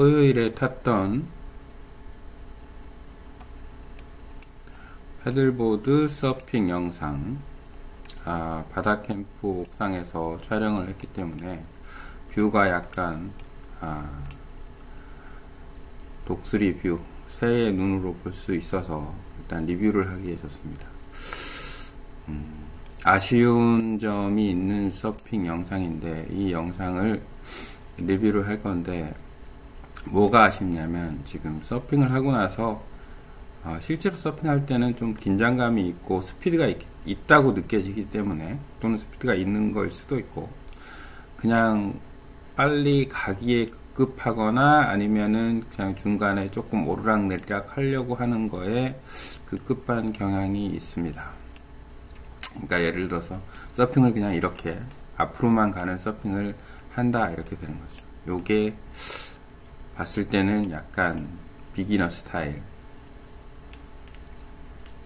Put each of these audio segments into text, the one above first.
토요일에 탔던 paddleboard 서핑 영상 아, 바다 캠프 옥상에서 촬영을 했기 때문에 view가 약간 아, 독수리 view 새의 눈으로 볼 수 있어서 일단 리뷰를 하게 되었습니다. 음, 아쉬운 점이 있는 서핑 영상인데 이 영상을 리뷰를 할 건데 뭐가 아쉽냐면 지금 서핑을 하고 나서 어, 실제로 서핑할 때는 좀 긴장감이 있고 스피드가 있, 다고 느껴지기 때문에 또는 스피드가 있는 걸 수도 있고 그냥 빨리 가기에 급급하거나 아니면은 그냥 중간에 조금 오르락내리락 하려고 하는 거에 급급한 경향이 있습니다. 그러니까 예를 들어서 서핑을 그냥 이렇게 앞으로만 가는 서핑을 한다 이렇게 되는 거죠. 요게 봤을 때는 약간 비기너 스타일.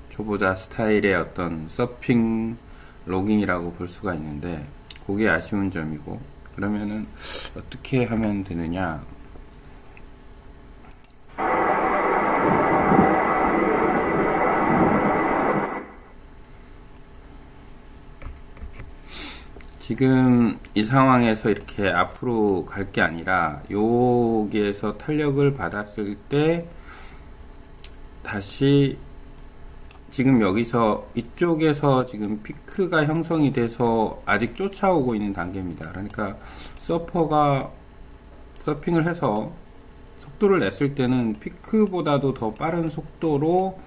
초보자 스타일의 어떤 서핑 로깅이라고 볼 수가 있는데 그게 아쉬운 점이고 그러면은 어떻게 하면 되느냐 지금 이 상황에서 이렇게 앞으로 갈 게 아니라 여기에서 탄력을 받았을 때 다시 지금 여기서 이쪽에서 지금 피크가 형성이 돼서 아직 쫓아오고 있는 단계입니다. 그러니까 서퍼가 서핑을 해서 속도를 냈을 때는 피크보다도 더 빠른 속도로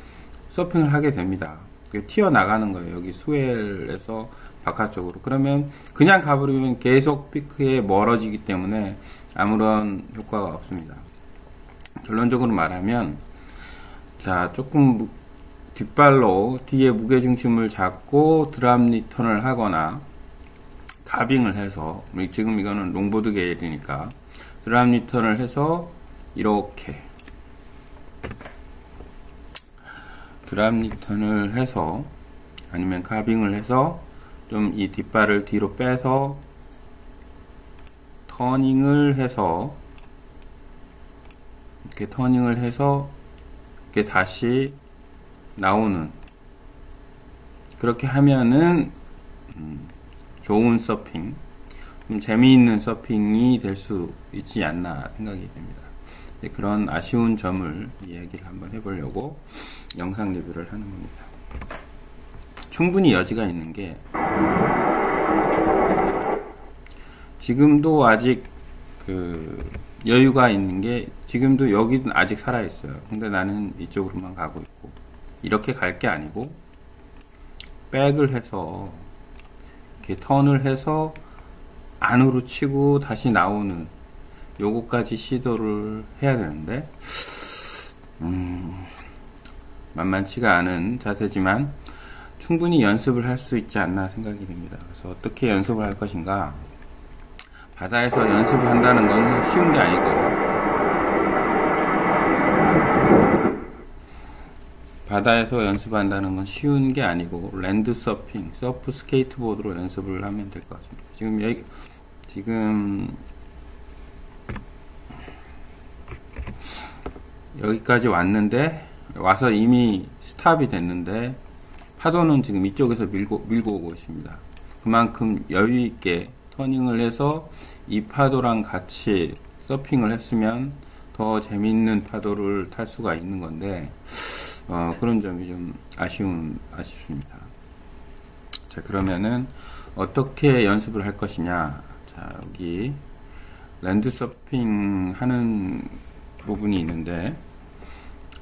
서핑을 하게 됩니다. 튀어나가는 거예요. 여기 swell에서 바깥쪽으로. 그러면 그냥 가버리면 계속 피크에 멀어지기 때문에 아무런 효과가 없습니다. 결론적으로 말하면 자 조금 뒷발로 뒤에 무게중심을 잡고 drop return을 하거나 carving을 해서 지금 이거는 롱보드 계열이니까 drop return을 해서 이렇게 드랍 리턴을 해서 아니면 가빙을 해서 좀 이 뒷발을 뒤로 빼서 터닝을 해서 이렇게 터닝을 해서 이렇게 다시 나오는 그렇게 하면은 음, 좋은 서핑 좀 재미있는 서핑이 될 수 있지 않나 생각이 됩니다. 그런 아쉬운 점을 이야기를 한번 해보려고 영상 리뷰를 하는 겁니다. 충분히 여지가 있는 게 지금도 아직 그 여유가 있는 게 지금도 여기는 아직 살아 있어요. 근데 나는 이쪽으로만 가고 있고 이렇게 갈 게 아니고 백을 해서 이렇게 턴을 해서 안으로 치고 다시 나오는 요거까지 시도를 해야 되는데 음, 만만치가 않은 자세지만 충분히 연습을 할 수 있지 않나 생각이 됩니다. 그래서 어떻게 연습을 할 것인가 바다에서 연습을 한다는 건 쉬운 게 아니고 바다에서 연습한다는 건 쉬운 게 아니고 land 서핑, surf 스케이트보드로 연습을 하면 될 것 같습니다. 지금 여기 지금 여기까지 왔는데 와서 이미 스탑이 됐는데 파도는 지금 이쪽에서 밀고 밀고 오고 있습니다. 그만큼 여유 있게 터닝을 해서 이 파도랑 같이 서핑을 했으면 더 재밌는 파도를 탈 수가 있는 건데 어, 그런 점이 좀 아쉬운, 아쉽습니다. 자, 그러면은 어떻게 연습을 할 것이냐. 자, 여기 land surfing 하는 부분이 있는데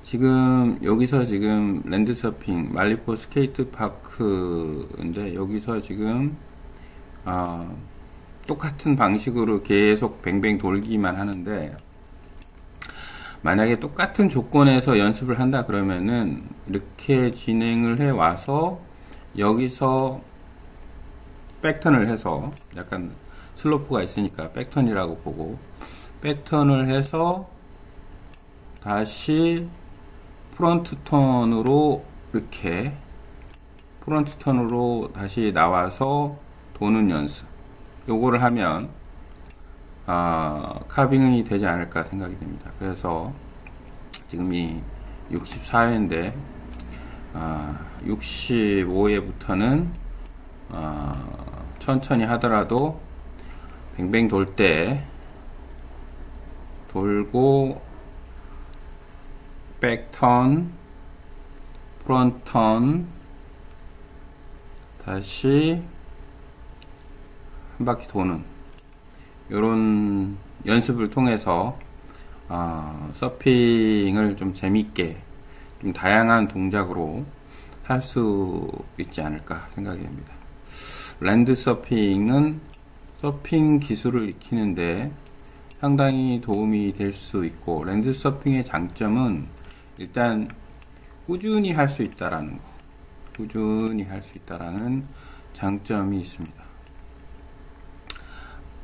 지금 여기서 지금 land surfing 만리포 skate park인데 여기서 지금 어, 똑같은 방식으로 계속 뱅뱅 돌기만 하는데 만약에 똑같은 조건에서 연습을 한다 그러면은 이렇게 진행을 해 와서 여기서 back turn을 해서 약간 슬로프가 있으니까 백턴이라고 보고 백턴을 해서 다시 front turn으로 이렇게 front turn으로 다시 나와서 도는 연습 요거를 하면 어, carving이 되지 않을까 생각이 됩니다. 그래서 지금 이 64회인데 어, 65회부터는 어, 천천히 하더라도 뱅뱅 돌 때 돌고 백턴 프론턴 다시 한 바퀴 도는 이런 연습을 통해서 어, 서핑을 좀 재밌게 좀 다양한 동작으로 할 수 있지 않을까 생각이 됩니다. 랜드 서핑은 서핑 기술을 익히는데 상당히 도움이 될 수 있고 랜드 서핑의 장점은 일단 꾸준히 할 수 있다라는 거 꾸준히 할 수 있다라는 장점이 있습니다.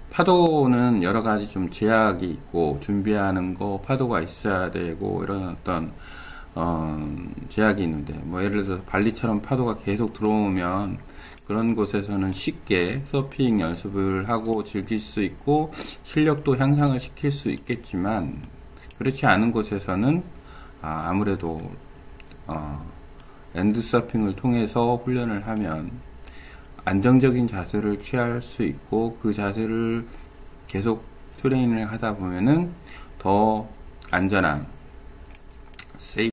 파도는 여러 가지 좀 제약이 있고 준비하는 거 파도가 있어야 되고 이런 어떤 어, 제약이 있는데 뭐 예를 들어서 발리처럼 파도가 계속 들어오면 그런 곳에서는 쉽게 서핑 연습을 하고 즐길 수 있고 실력도 향상을 시킬 수 있겠지만 그렇지 않은 곳에서는 아, 아무래도 어, 랜드 서핑을 통해서 훈련을 하면 안정적인 자세를 취할 수 있고 그 자세를 계속 트레이닝을 하다 보면은 더 안전한 세이프